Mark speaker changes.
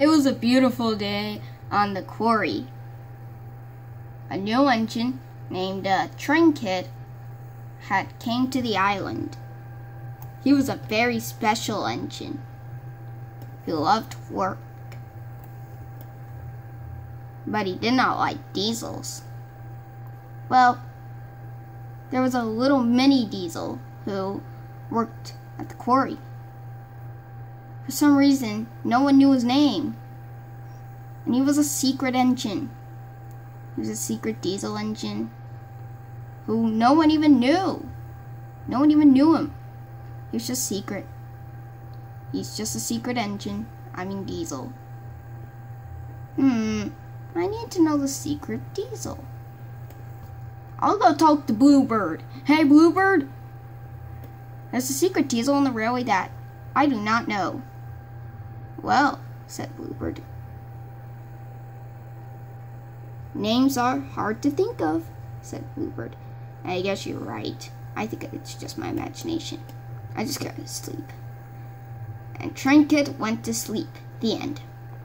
Speaker 1: It was a beautiful day on the quarry. A new engine named uh, Trainkid had came to the island. He was a very special engine. He loved work. But he did not like diesels. Well, there was a little mini diesel who worked at the quarry. For some reason, no one knew his name. And he was a secret engine. He was a secret diesel engine who no one even knew. No one even knew him. He was just secret. He's just a secret engine. I mean diesel. Hmm. I need to know the secret diesel. I'll go talk to Bluebird. Hey, Bluebird! There's a secret diesel on the railway that I do not know. Well, said Bluebird. Names are hard to think of, said Bluebird. I guess you're right. I think it's just my imagination. I just gotta sleep. And Trainkid went to sleep. The end.